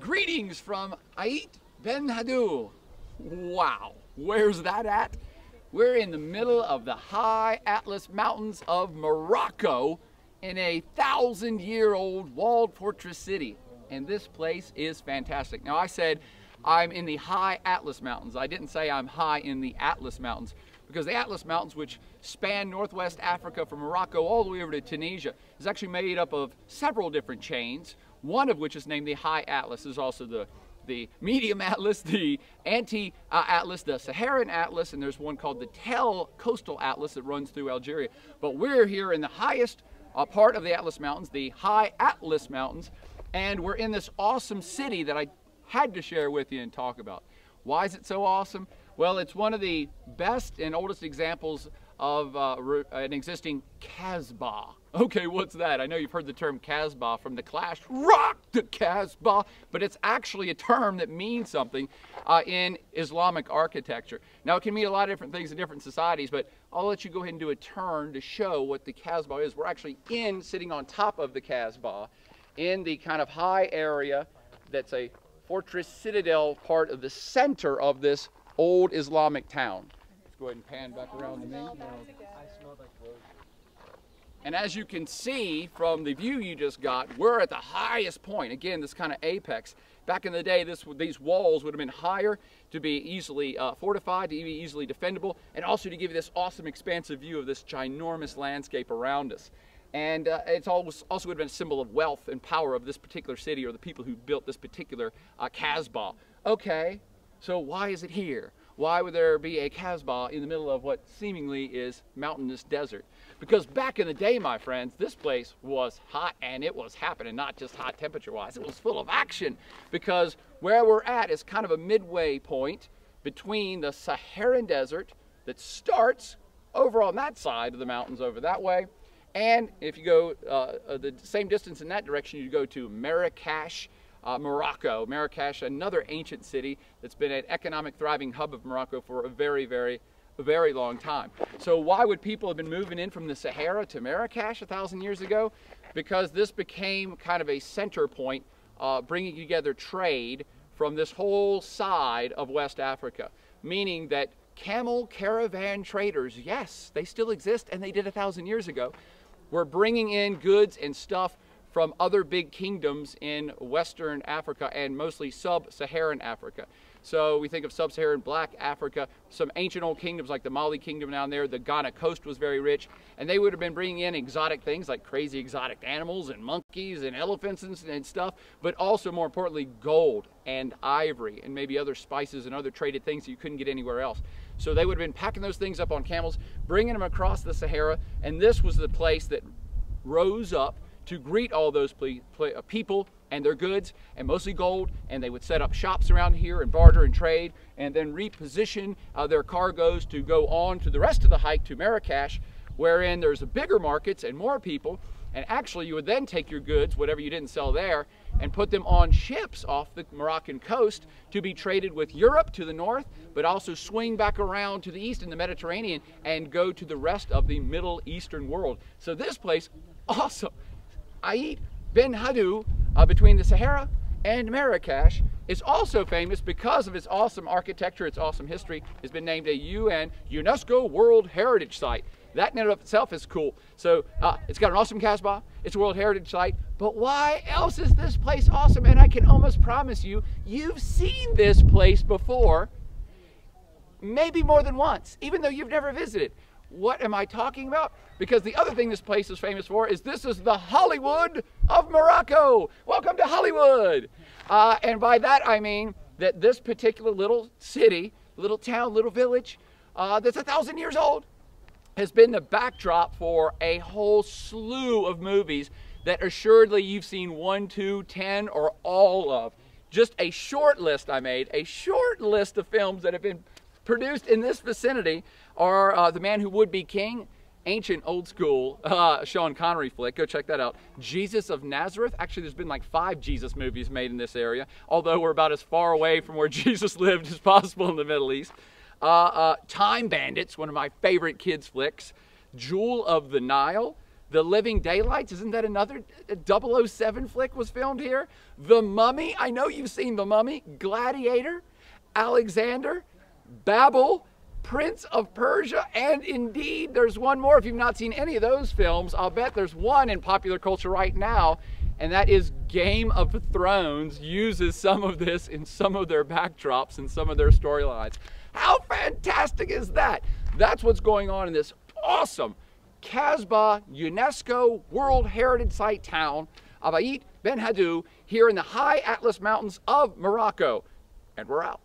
Greetings from Ait Benhaddou. Wow, where's that at? We're in the middle of the high Atlas Mountains of Morocco in a thousand year old walled fortress city. And this place is fantastic. Now, I said I'm in the high Atlas Mountains. I didn't say I'm high in the Atlas Mountains because the Atlas Mountains, which span northwest Africa from Morocco all the way over to Tunisia, is actually made up of several different chains, one of which is named the High Atlas. There's also the the medium atlas, the anti-atlas, the Saharan atlas, and there's one called the Tell Coastal Atlas that runs through Algeria. But we're here in the highest uh, part of the Atlas Mountains, the High Atlas Mountains, and we're in this awesome city that I had to share with you and talk about. Why is it so awesome? Well, it's one of the best and oldest examples of uh, an existing Casbah. Okay, what's that? I know you've heard the term Casbah from the Clash, rock the Casbah, but it's actually a term that means something uh, in Islamic architecture. Now, it can mean a lot of different things in different societies, but I'll let you go ahead and do a turn to show what the Casbah is. We're actually in, sitting on top of the Casbah, in the kind of high area that's a fortress citadel part of the center of this old Islamic town. Let's go ahead and pan back around. And as you can see from the view you just got, we're at the highest point. Again, this kind of apex. Back in the day, this, these walls would have been higher to be easily uh, fortified, to be easily defendable, and also to give you this awesome expansive view of this ginormous landscape around us. And uh, it's also been a symbol of wealth and power of this particular city or the people who built this particular uh. Okay, so why is it here? Why would there be a Casbah in the middle of what seemingly is mountainous desert? Because back in the day, my friends, this place was hot and it was happening, not just hot temperature wise, it was full of action. Because where we're at is kind of a midway point between the Saharan desert that starts over on that side of the mountains over that way. And if you go uh, the same distance in that direction, you go to Marrakesh, uh, Morocco. Marrakesh, another ancient city that's been an economic thriving hub of Morocco for a very, very, very long time. So why would people have been moving in from the Sahara to Marrakesh a thousand years ago? Because this became kind of a center point, uh, bringing together trade from this whole side of West Africa, meaning that camel caravan traders, yes, they still exist and they did a thousand years ago, were bringing in goods and stuff from other big kingdoms in Western Africa and mostly sub-Saharan Africa. So we think of sub-Saharan black Africa, some ancient old kingdoms like the Mali kingdom down there, the Ghana coast was very rich, and they would have been bringing in exotic things like crazy exotic animals and monkeys and elephants and, and stuff, but also more importantly gold and ivory and maybe other spices and other traded things that you couldn't get anywhere else. So they would have been packing those things up on camels, bringing them across the Sahara, and this was the place that rose up to greet all those uh, people and their goods, and mostly gold, and they would set up shops around here and barter and trade, and then reposition uh, their cargoes to go on to the rest of the hike to Marrakesh, wherein there's bigger markets and more people, and actually you would then take your goods, whatever you didn't sell there, and put them on ships off the Moroccan coast to be traded with Europe to the north, but also swing back around to the east in the Mediterranean and go to the rest of the Middle Eastern world. So this place, awesome. Ait Benhaddou uh, between the Sahara and Marrakesh is also famous because of its awesome architecture, its awesome history, has been named a UN UNESCO World Heritage Site. That in and of itself is cool. So uh, it's got an awesome Casbah, it's a World Heritage Site, but why else is this place awesome? And I can almost promise you, you've seen this place before, maybe more than once, even though you've never visited. What am I talking about? Because the other thing this place is famous for is this is the Hollywood of Morocco. Welcome to Hollywood. Uh, and by that I mean that this particular little city, little town, little village uh, that's a thousand years old has been the backdrop for a whole slew of movies that assuredly you've seen one, two, ten, or all of. Just a short list I made, a short list of films that have been produced in this vicinity are uh, The Man Who Would Be King, ancient old school uh, Sean Connery flick. Go check that out. Jesus of Nazareth. Actually, there's been like five Jesus movies made in this area, although we're about as far away from where Jesus lived as possible in the Middle East. Uh, uh, Time Bandits, one of my favorite kids' flicks. Jewel of the Nile. The Living Daylights, isn't that another 007 flick was filmed here? The Mummy, I know you've seen The Mummy. Gladiator, Alexander, Babel, Prince of Persia, and indeed there's one more. If you've not seen any of those films, I'll bet there's one in popular culture right now, and that is Game of Thrones uses some of this in some of their backdrops and some of their storylines. How fantastic is that? That's what's going on in this awesome Casbah UNESCO World Heritage Site town of Ait Benhaddou here in the high Atlas Mountains of Morocco. And we're out.